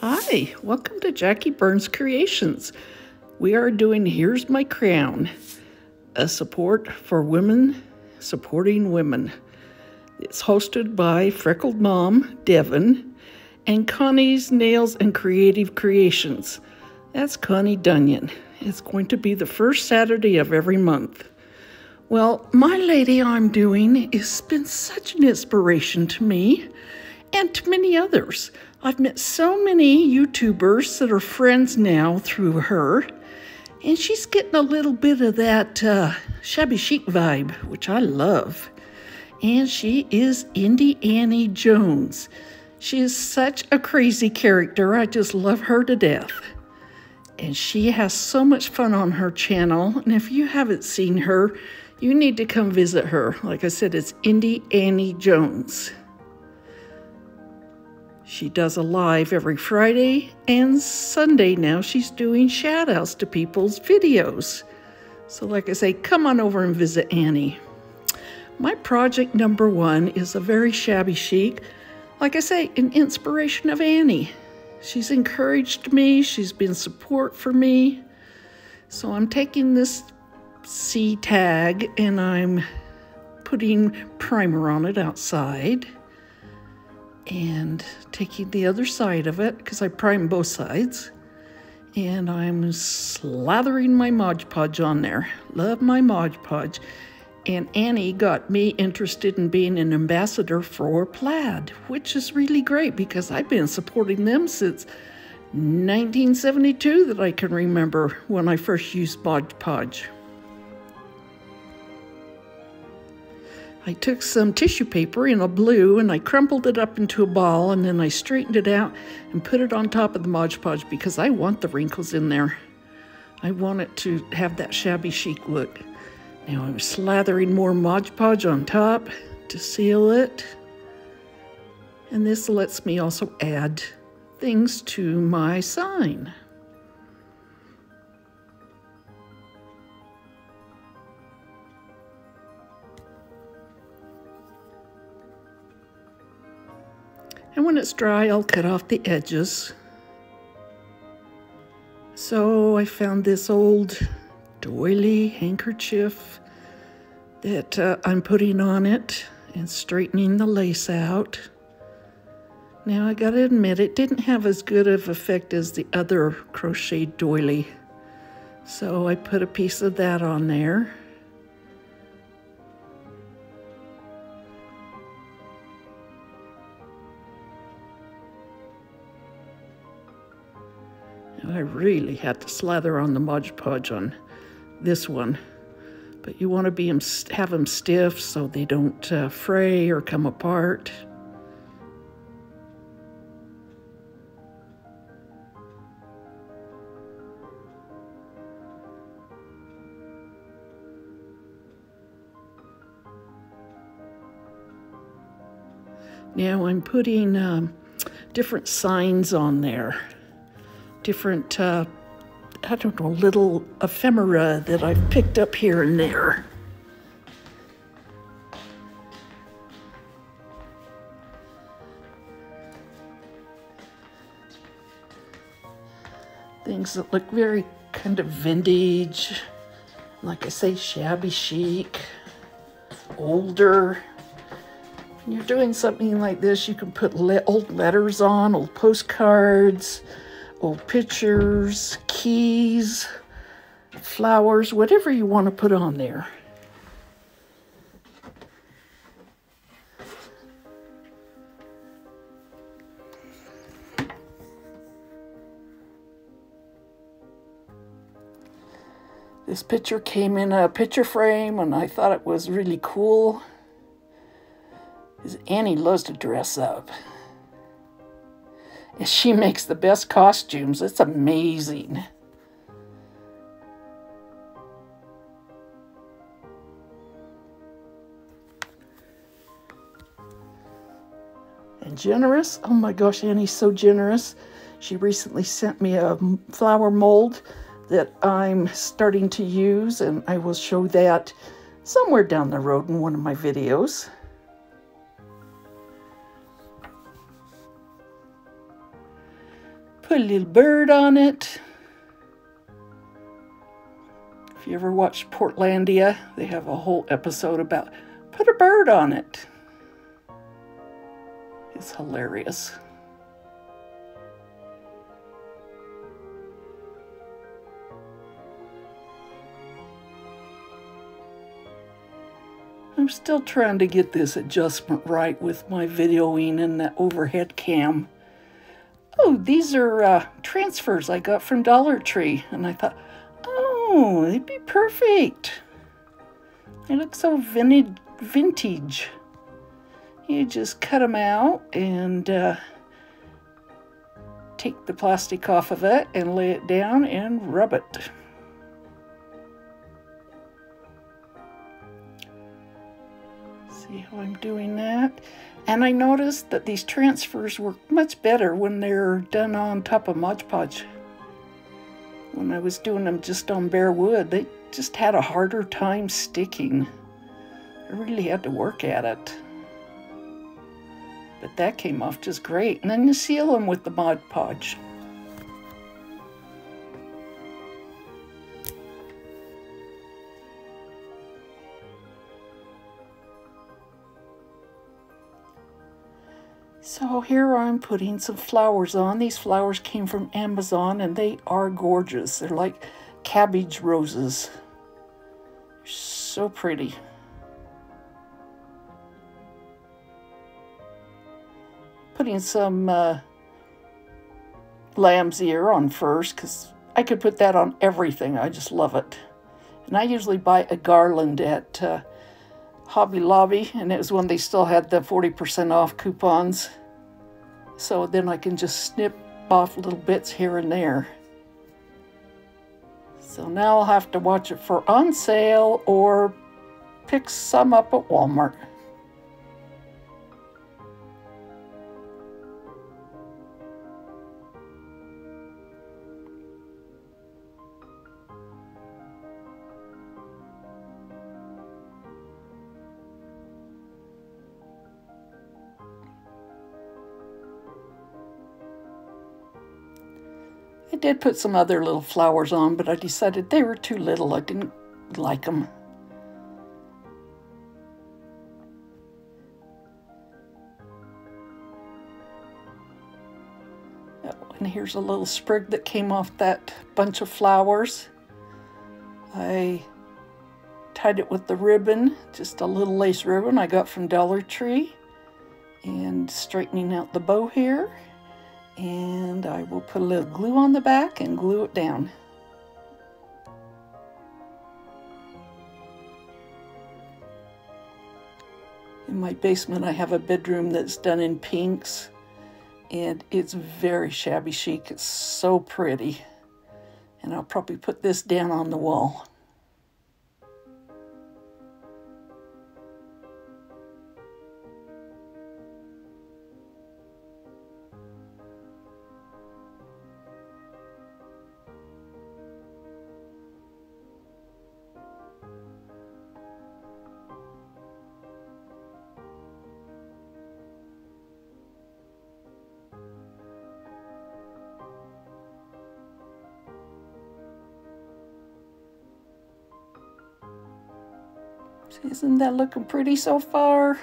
Hi, welcome to Jackie Burns Creations. We are doing Here's My Crown, a support for women supporting women. It's hosted by Freckled Mom, Devin, and Connie's Nails and Creative Creations. That's Connie Dunyan. It's going to be the first Saturday of every month. Well, my lady I'm doing has been such an inspiration to me and to many others. I've met so many YouTubers that are friends now through her, and she's getting a little bit of that uh, shabby chic vibe, which I love. And she is Indie Annie Jones. She is such a crazy character. I just love her to death. And she has so much fun on her channel. And if you haven't seen her, you need to come visit her. Like I said, it's Indie Annie Jones. She does a live every Friday and Sunday now. She's doing shout outs to people's videos. So, like I say, come on over and visit Annie. My project number one is a very shabby chic, like I say, an inspiration of Annie. She's encouraged me, she's been support for me. So, I'm taking this C tag and I'm putting primer on it outside and taking the other side of it because I prime both sides and I'm slathering my Mod Podge on there. Love my Mod Podge. And Annie got me interested in being an ambassador for Plaid, which is really great because I've been supporting them since 1972 that I can remember when I first used Mod Podge. I took some tissue paper in a blue and I crumpled it up into a ball and then I straightened it out and put it on top of the Mod Podge because I want the wrinkles in there. I want it to have that shabby chic look. Now I'm slathering more Mod Podge on top to seal it. And this lets me also add things to my sign. And when it's dry, I'll cut off the edges. So I found this old doily handkerchief that uh, I'm putting on it and straightening the lace out. Now I gotta admit, it didn't have as good of effect as the other crochet doily. So I put a piece of that on there. I really had to slather on the Mod Podge on this one. But you want to be have them stiff so they don't uh, fray or come apart. Now I'm putting um, different signs on there different, uh, I don't know, little ephemera that I've picked up here and there. Things that look very kind of vintage, like I say, shabby chic, older. When you're doing something like this, you can put le old letters on, old postcards, old pictures, keys, flowers, whatever you want to put on there. This picture came in a picture frame and I thought it was really cool. Annie loves to dress up. She makes the best costumes. It's amazing. And generous. Oh my gosh, Annie's so generous. She recently sent me a flower mold that I'm starting to use, and I will show that somewhere down the road in one of my videos. Put a little bird on it. If you ever watched Portlandia, they have a whole episode about put a bird on it. It's hilarious. I'm still trying to get this adjustment right with my videoing and the overhead cam. These are uh, transfers I got from Dollar Tree. And I thought, oh, they'd be perfect. They look so vintage. vintage. You just cut them out and uh, take the plastic off of it and lay it down and rub it. See how I'm doing that? And I noticed that these transfers work much better when they're done on top of Mod Podge. When I was doing them just on bare wood, they just had a harder time sticking. I really had to work at it. But that came off just great. And then you seal them with the Mod Podge. So here I'm putting some flowers on. These flowers came from Amazon and they are gorgeous. They're like cabbage roses. So pretty. Putting some uh, lamb's ear on first because I could put that on everything. I just love it. And I usually buy a garland at uh, Hobby Lobby, and it was when they still had the 40% off coupons. So then I can just snip off little bits here and there. So now I'll have to watch it for on sale or pick some up at Walmart. I did put some other little flowers on, but I decided they were too little. I didn't like them. Oh, and here's a little sprig that came off that bunch of flowers. I tied it with the ribbon, just a little lace ribbon I got from Dollar Tree. And straightening out the bow here and I will put a little glue on the back and glue it down. In my basement I have a bedroom that's done in pinks and it's very shabby chic. It's so pretty. And I'll probably put this down on the wall. Isn't that looking pretty so far?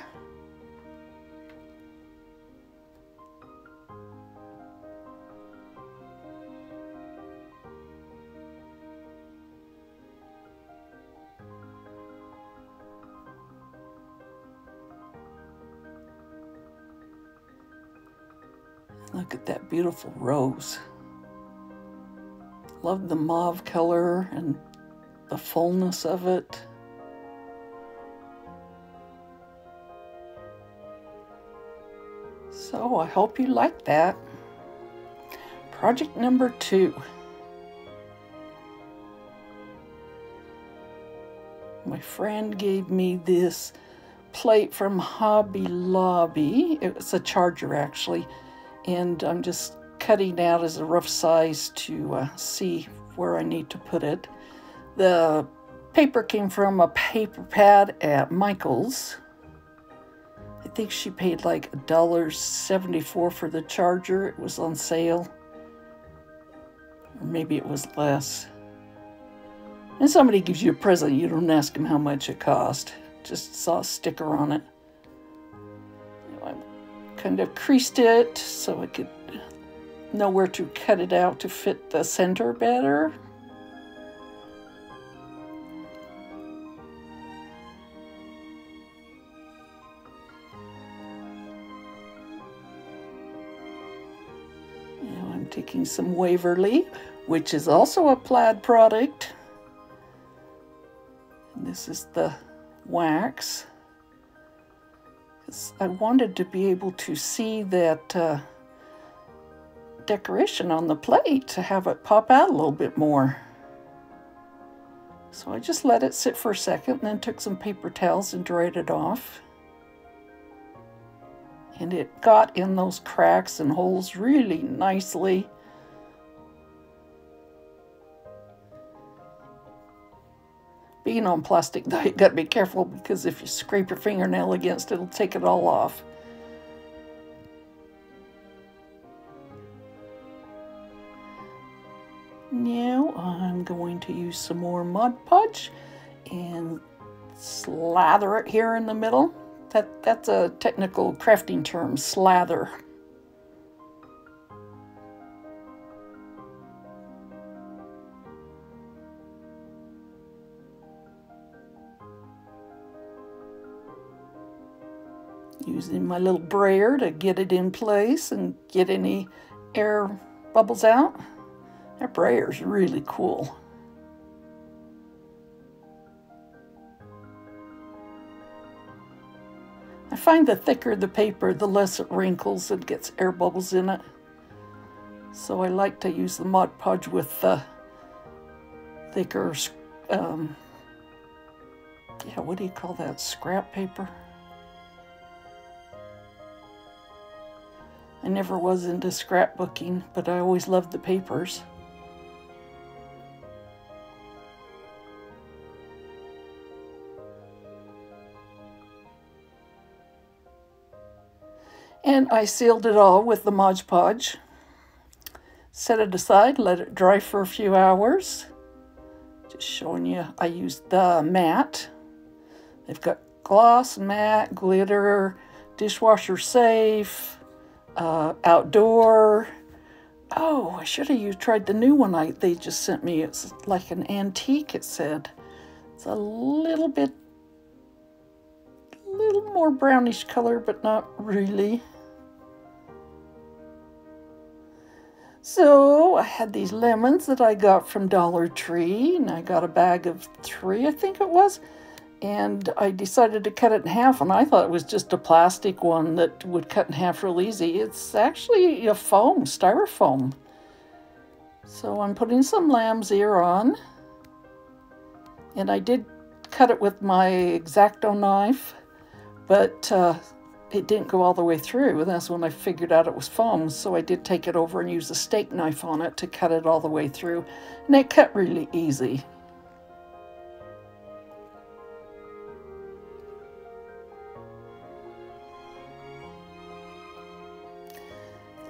Look at that beautiful rose. Love the mauve color and the fullness of it. So I hope you like that. Project number two. My friend gave me this plate from Hobby Lobby. It was a charger actually. And I'm just cutting out as a rough size to uh, see where I need to put it. The paper came from a paper pad at Michael's I think she paid like $1.74 for the charger. It was on sale. Or maybe it was less. And somebody gives you a present, you don't ask them how much it cost. Just saw a sticker on it. I kind of creased it so I could uh, know where to cut it out to fit the center better. Some Waverly, which is also a plaid product. And this is the wax. I wanted to be able to see that uh, decoration on the plate to have it pop out a little bit more. So I just let it sit for a second and then took some paper towels and dried it off. And it got in those cracks and holes really nicely. Being on plastic though, you gotta be careful because if you scrape your fingernail against it, it'll take it all off. Now I'm going to use some more Mod Podge and slather it here in the middle. That, that's a technical crafting term, slather. Using my little brayer to get it in place and get any air bubbles out. That brayer is really cool. I find the thicker the paper, the less it wrinkles and gets air bubbles in it. So I like to use the Mod Podge with the thicker, um, yeah, what do you call that, scrap paper? I never was into scrapbooking, but I always loved the papers. And I sealed it all with the Mod Podge. Set it aside, let it dry for a few hours. Just showing you, I used the matte. They've got gloss, matte, glitter, dishwasher safe, uh, outdoor. Oh, I should have you tried the new one I, they just sent me. It's like an antique, it said. It's a little bit, little more brownish color, but not really. So I had these lemons that I got from Dollar Tree, and I got a bag of three, I think it was. And I decided to cut it in half, and I thought it was just a plastic one that would cut in half real easy. It's actually a foam, styrofoam. So I'm putting some lamb's ear on. And I did cut it with my X-Acto knife, but uh, it didn't go all the way through. And that's when I figured out it was foam. So I did take it over and use a steak knife on it to cut it all the way through. And it cut really easy.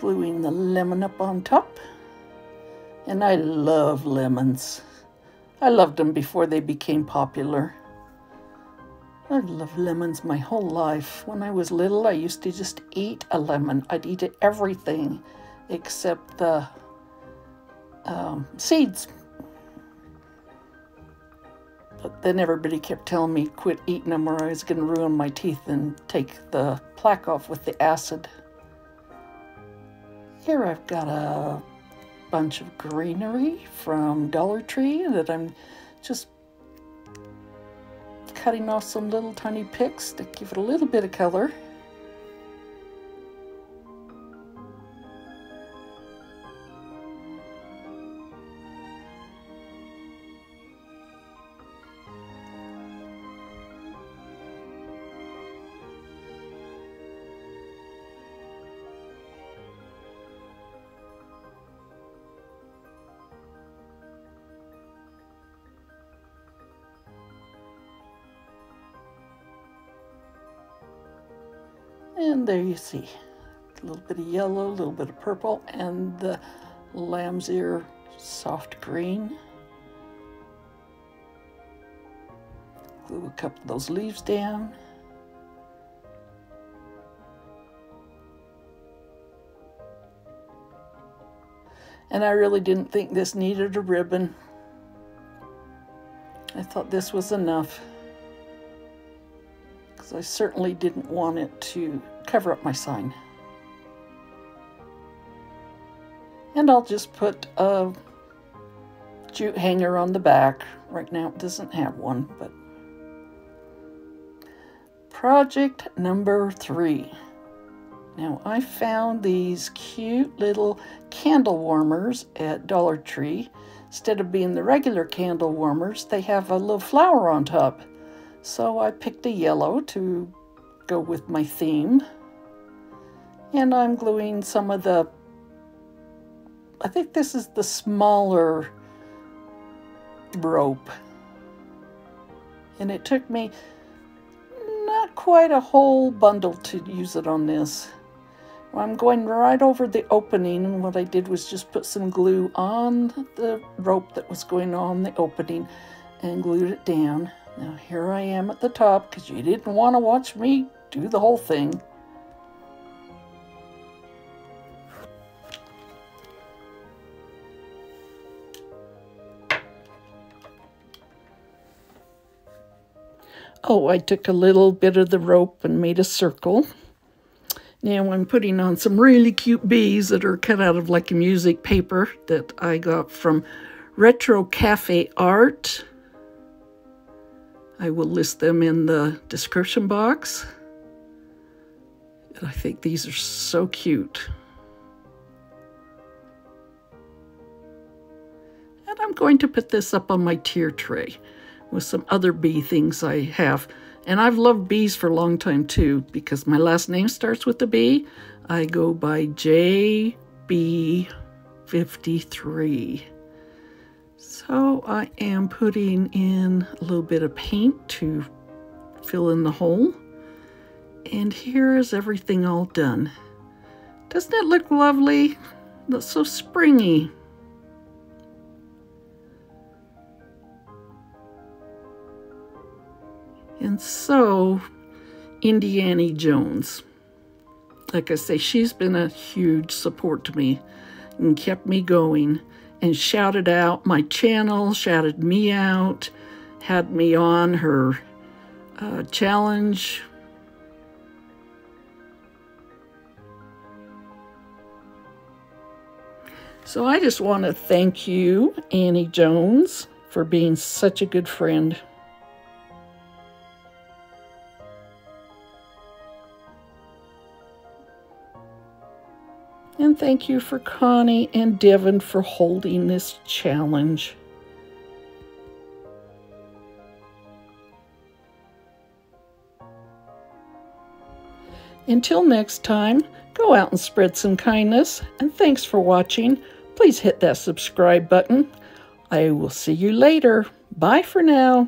Gluing the lemon up on top. And I love lemons. I loved them before they became popular. I've loved lemons my whole life. When I was little, I used to just eat a lemon. I'd eat everything except the um, seeds. But then everybody kept telling me quit eating them or I was going to ruin my teeth and take the plaque off with the acid. Here I've got a bunch of greenery from Dollar Tree that I'm just cutting off some little tiny picks to give it a little bit of color. And there you see a little bit of yellow, a little bit of purple, and the lamb's ear soft green. Glue a couple of those leaves down. And I really didn't think this needed a ribbon. I thought this was enough because I certainly didn't want it to cover up my sign. And I'll just put a jute hanger on the back. Right now it doesn't have one, but project number three. Now I found these cute little candle warmers at Dollar Tree. Instead of being the regular candle warmers, they have a little flower on top. So I picked a yellow to go with my theme. And I'm gluing some of the, I think this is the smaller rope. And it took me not quite a whole bundle to use it on this. I'm going right over the opening and what I did was just put some glue on the rope that was going on the opening and glued it down. Now here I am at the top because you didn't want to watch me do the whole thing. Oh, I took a little bit of the rope and made a circle. Now I'm putting on some really cute bees that are cut out of like a music paper that I got from Retro Cafe Art. I will list them in the description box. And I think these are so cute. And I'm going to put this up on my tier tray with some other bee things I have. And I've loved bees for a long time too because my last name starts with a B. I go by JB53. So I am putting in a little bit of paint to fill in the hole. And here is everything all done. Doesn't it look lovely? Looks so springy. And so, Indie Annie Jones. Like I say, she's been a huge support to me and kept me going and shouted out my channel, shouted me out, had me on her uh, challenge. So I just want to thank you, Annie Jones, for being such a good friend. And thank you for Connie and Devin for holding this challenge. Until next time, go out and spread some kindness, and thanks for watching. Please hit that subscribe button. I will see you later. Bye for now.